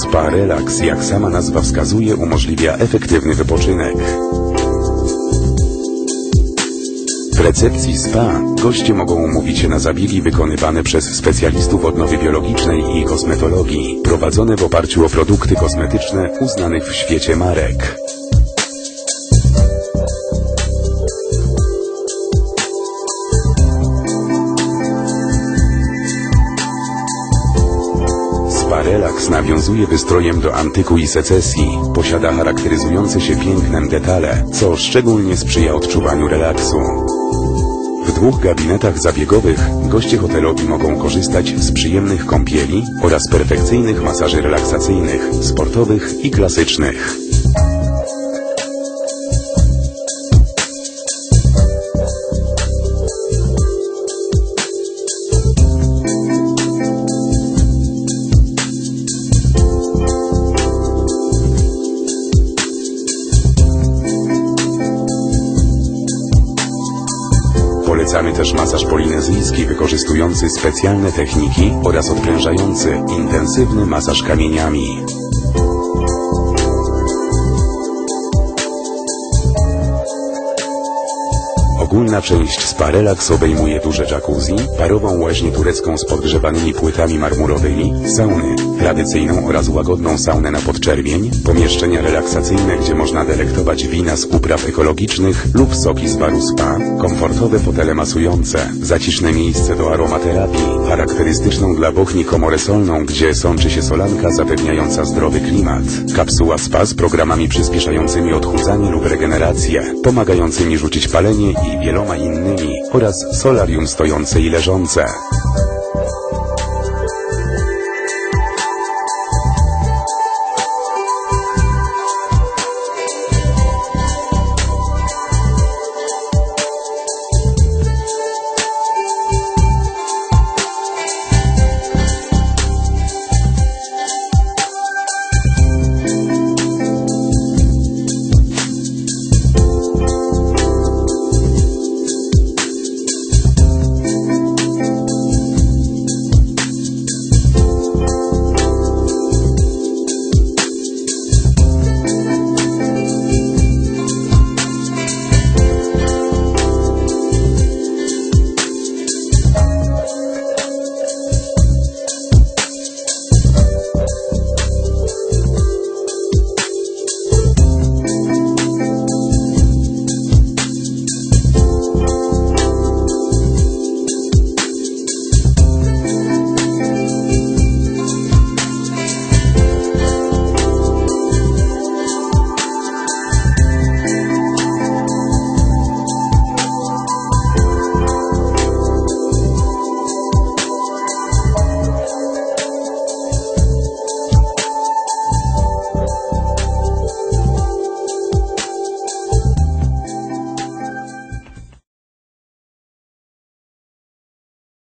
Spa Relax, jak sama nazwa wskazuje, umożliwia efektywny wypoczynek. W recepcji spa goście mogą umówić się na zabiegi wykonywane przez specjalistów odnowy biologicznej i kosmetologii, prowadzone w oparciu o produkty kosmetyczne uznanych w świecie marek. Relax nawiązuje wystrojem do antyku i secesji. Posiada charakteryzujące się pięknem detale, co szczególnie sprzyja odczuwaniu relaksu. W dwóch gabinetach zabiegowych goście hotelowi mogą korzystać z przyjemnych kąpieli oraz perfekcyjnych masaży relaksacyjnych, sportowych i klasycznych. Polecamy też masaż polinezyjski wykorzystujący specjalne techniki oraz odprężający intensywny masaż kamieniami. Ogólna część spa Relax obejmuje duże jacuzzi, parową łaźnię turecką z podgrzewanymi płytami marmurowymi, sauny, tradycyjną oraz łagodną saunę na podczerwień, pomieszczenia relaksacyjne, gdzie można delektować wina z upraw ekologicznych lub soki z baru spa, komfortowe fotele masujące, zaciszne miejsce do aromaterapii, charakterystyczną dla bochni komorę solną, gdzie sączy się solanka zapewniająca zdrowy klimat, kapsuła spa z programami przyspieszającymi odchudzanie lub regenerację, pomagającymi rzucić palenie i wieloma innymi oraz solarium stojące i leżące.